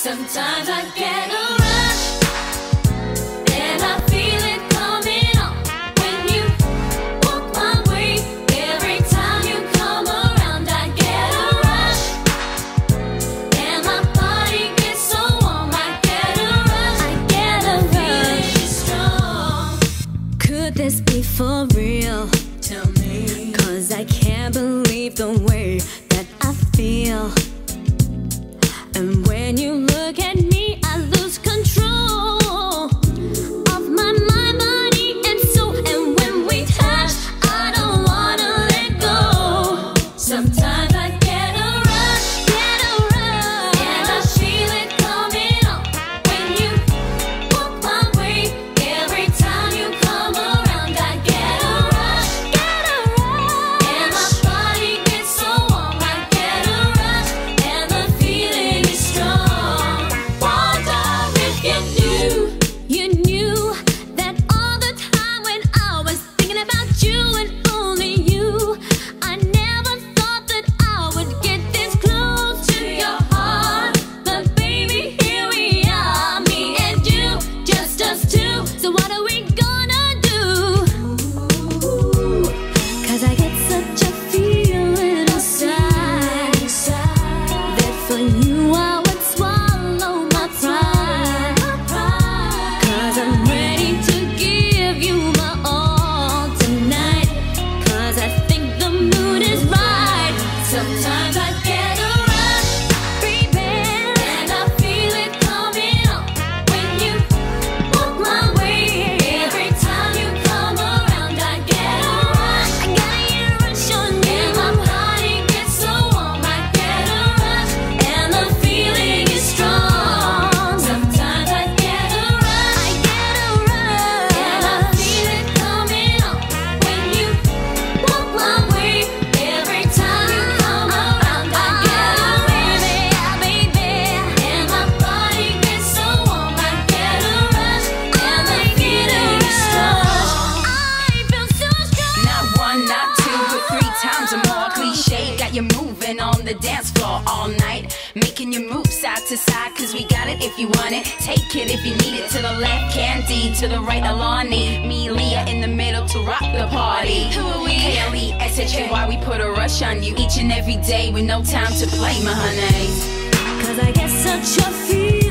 Sometimes I get a rush and I feel it coming on when you walk my way. Every time you come around, I get a rush and my body gets so warm. I get a rush, I get a rush. Strong. Could this be for real? Tell me. some more Kleshay. Got you moving on the dance floor all night. Making your move side to side, cause we got it if you want it. Take it if you need it. To the left, Candy. To the right, Alani. Me, Leah, in the middle to rock the party. Who are we? Haley, SHA, why we put a rush on you each and every day with no time to play, my honey. Cause I get such a feeling.